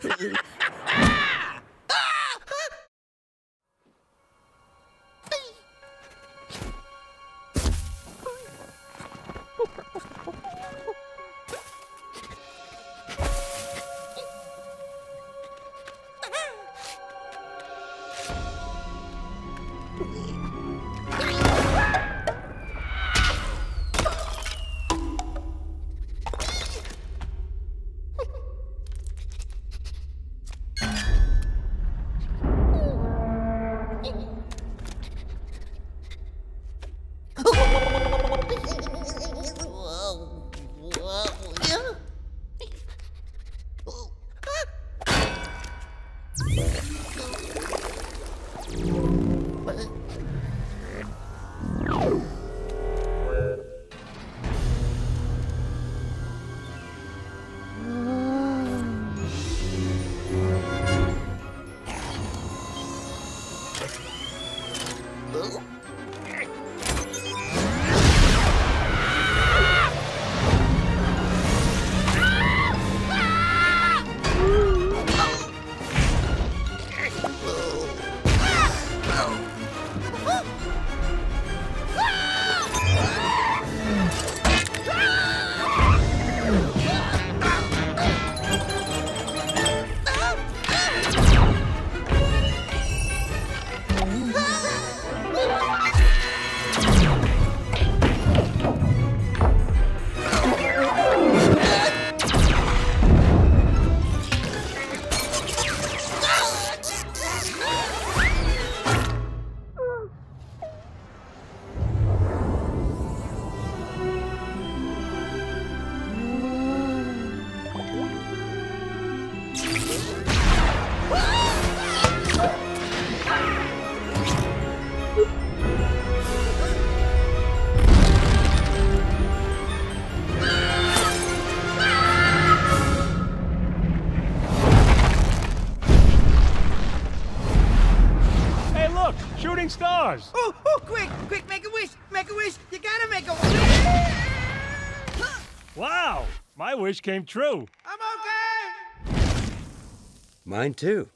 Please. 硬 Hey, Shooting stars! Oh, oh, quick, quick, make a wish, make a wish. You gotta make a wish. Wow! My wish came true. I'm okay. Mine too.